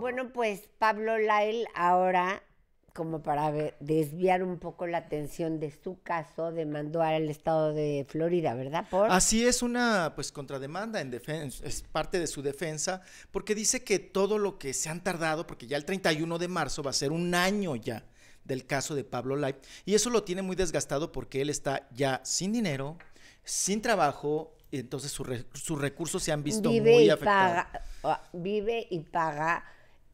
Bueno, pues Pablo Lyle ahora, como para desviar un poco la atención de su caso, demandó al estado de Florida, ¿verdad? Por Así es una pues contrademanda en defensa, es parte de su defensa, porque dice que todo lo que se han tardado, porque ya el 31 de marzo va a ser un año ya del caso de Pablo Lai, y eso lo tiene muy desgastado porque él está ya sin dinero, sin trabajo, y entonces su re- sus recursos se han visto vive muy afectados. vive y paga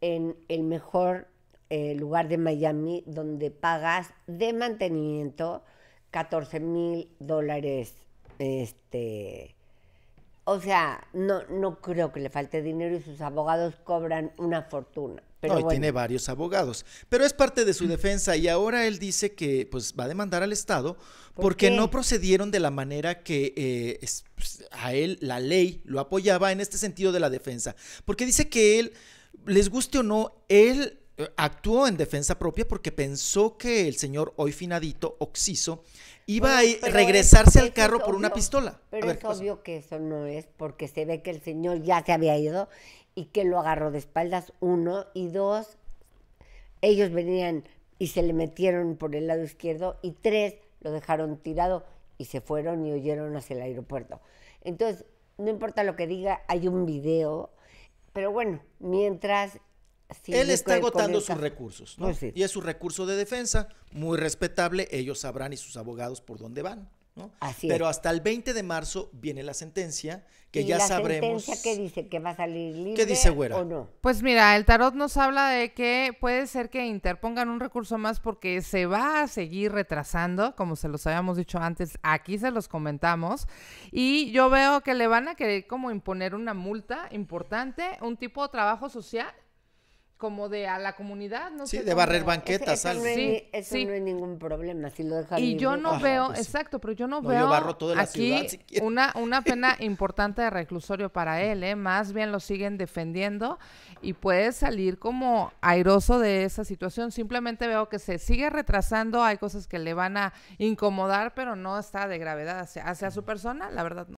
en el mejor eh, lugar de Miami, donde pagas de mantenimiento 14 mil dólares. Este, o sea, no, no creo que le falte dinero y sus abogados cobran una fortuna. Pero No, y bueno, tiene varios abogados. Pero es parte de su defensa y ahora él dice que pues va a demandar al Estado ¿Por porque qué? no procedieron de la manera que eh, es- pues, a él la ley lo apoyaba en este sentido de la defensa. Porque dice que él, les guste o no, él eh, actuó en defensa propia porque pensó que el señor hoy finadito, Oxiso, iba Bueno, a regresarse es- al carro por una pistola. A Pero ver, es obvio que eso no es porque se ve que el señor ya se había ido y que lo agarró de espaldas, uno, y dos, ellos venían y se le metieron por el lado izquierdo y tres, lo dejaron tirado y se fueron y huyeron hacia el aeropuerto. Entonces, no importa lo que diga, hay un video, pero bueno, mientras... Él está agotando sus recursos, ¿no? Pues sí. Y es su recurso de defensa, muy respetable, ellos sabrán y sus abogados por dónde van, ¿no? Así Pero es. hasta el 20 de marzo viene la sentencia, que ¿Y ya la sabremos. sentencia qué dice? ¿Que va a salir libre dice, güera? o no? Pues mira, el tarot nos habla de que puede ser que interpongan un recurso más porque se va a seguir retrasando, como se los habíamos dicho antes, aquí se los comentamos, y yo veo que le van a querer como imponer una multa importante, un tipo de trabajo social, como de a la comunidad, no Sí, sé de cómo- barrer banquetas, eso algo. no Sí, ni- eso sí. no es ningún problema, si lo dejan Y yo no Ajá, veo, pues sí. exacto, pero yo no, No, yo veo barro toda la aquí ciudad, si quieren. una, una pena importante de reclusorio para él, ¿eh? Más bien lo siguen defendiendo y puede salir como airoso de esa situación. Simplemente veo que se sigue retrasando, hay cosas que le van a incomodar, pero no está de gravedad hacia, hacia su persona, la verdad no.